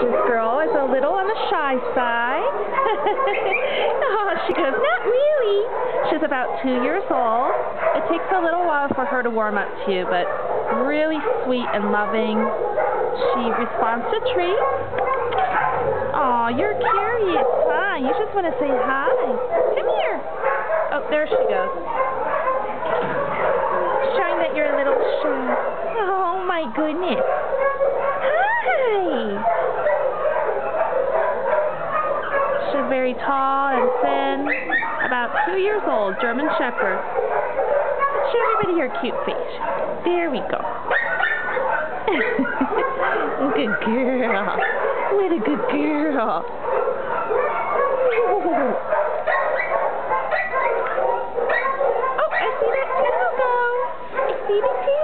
gorgeous girl is a little on the shy side. oh, she goes, not really. She's about two years old. It takes a little while for her to warm up too, but really sweet and loving. She responds to treats. Oh, you're curious, huh? You just want to say hi. Come here. Oh, there she goes. Showing that you're a little shy. Oh, my goodness. Hi. very tall and thin, about two years old, German Shepherd. Show everybody your cute face. There we go. good girl. What a good girl. Oh, I see that tail go. I see tail.